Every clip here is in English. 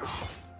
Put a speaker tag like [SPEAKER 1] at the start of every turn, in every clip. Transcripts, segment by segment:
[SPEAKER 1] Go.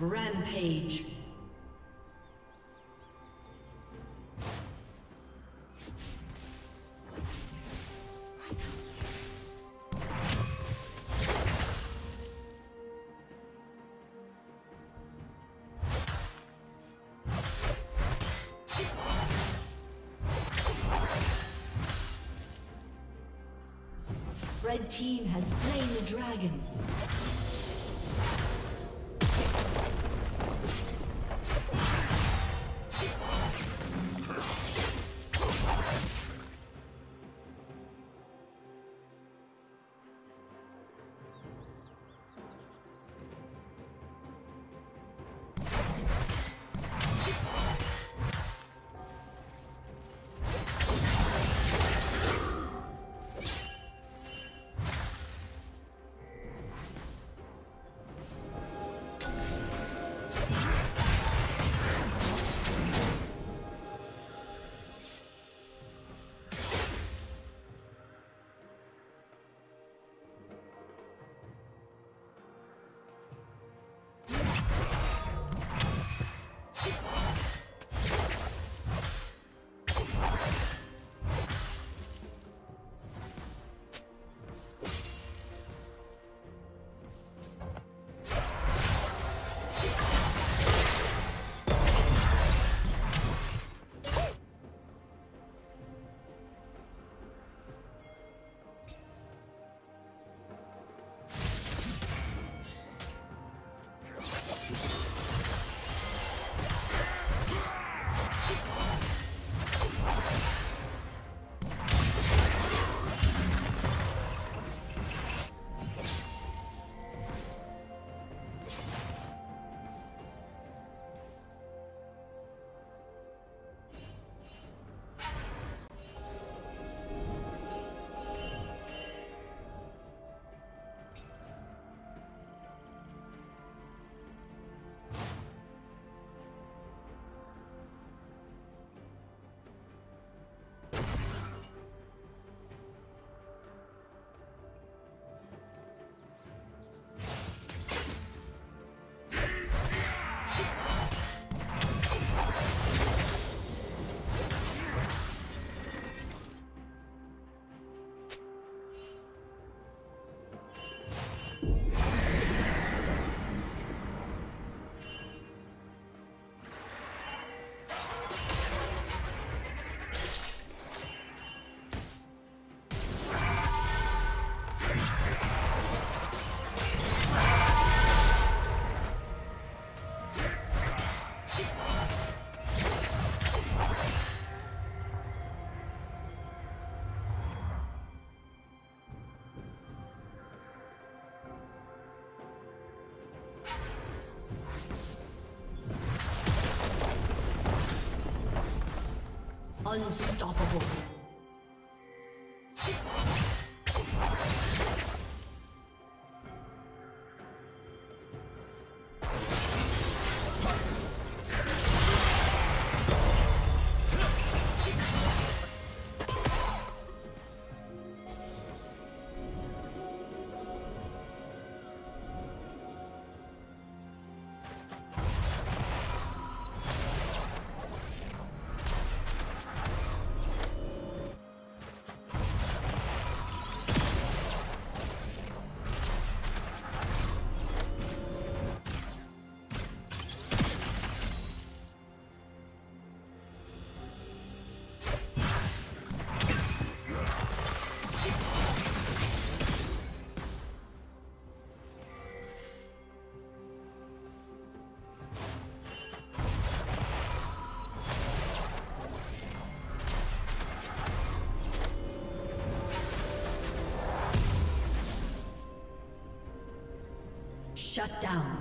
[SPEAKER 1] Rampage. Unstoppable. Shut down.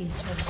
[SPEAKER 1] Team's turret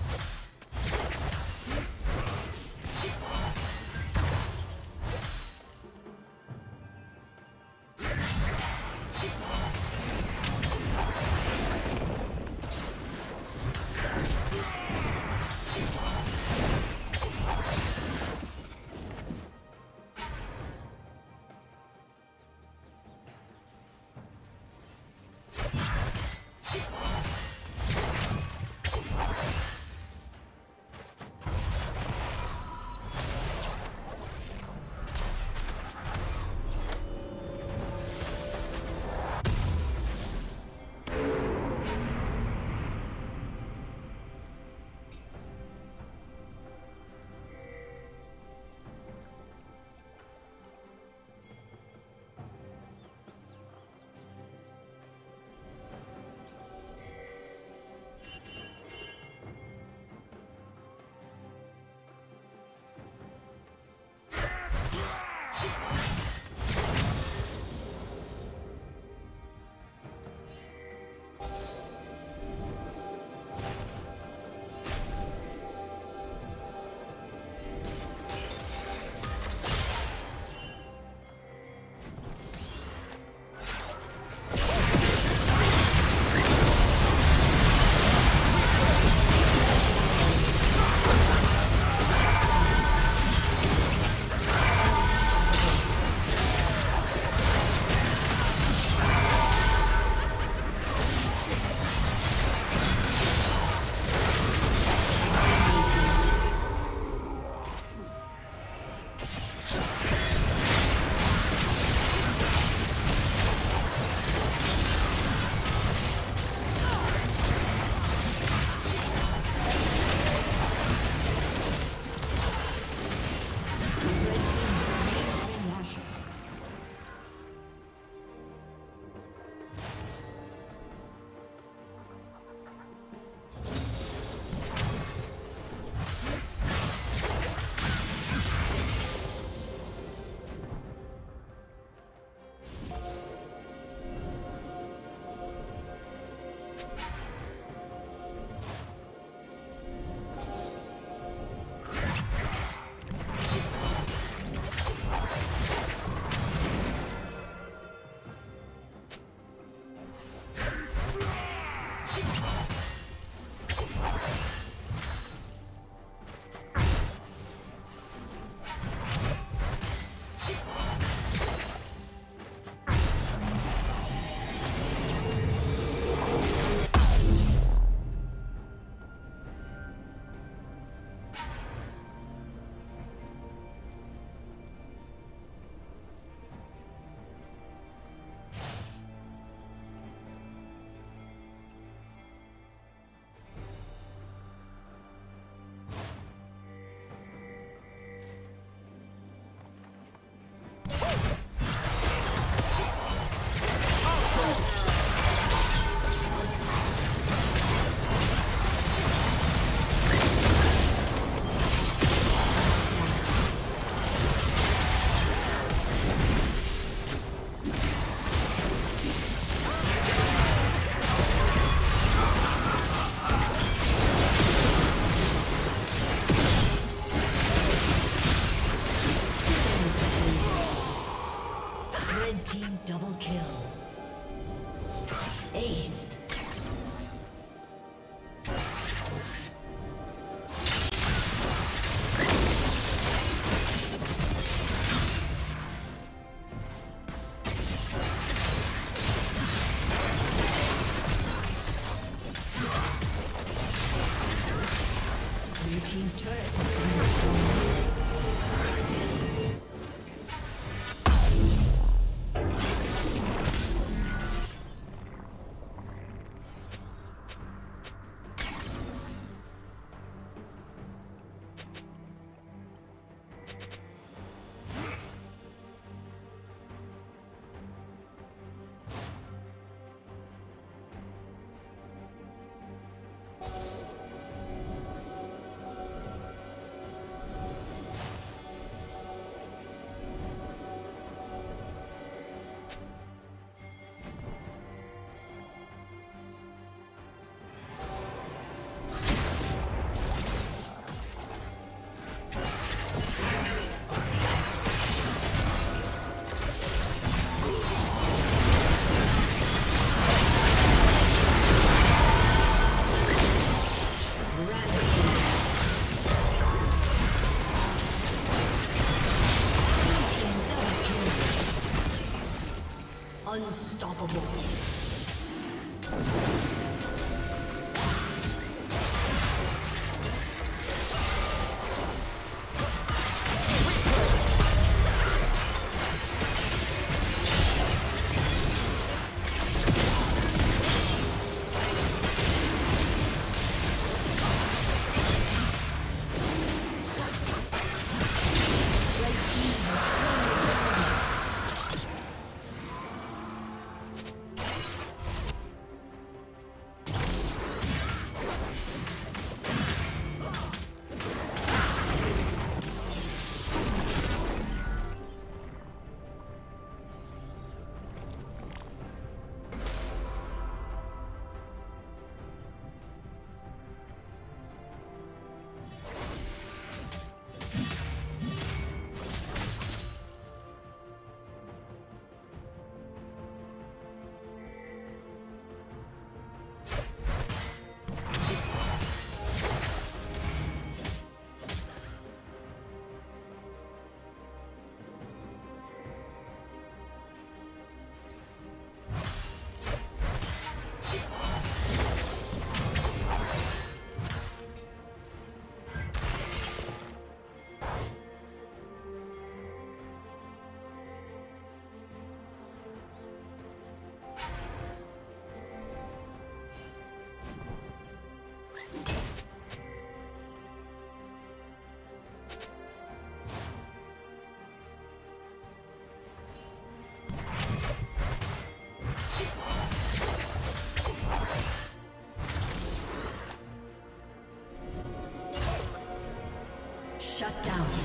[SPEAKER 1] Shut down.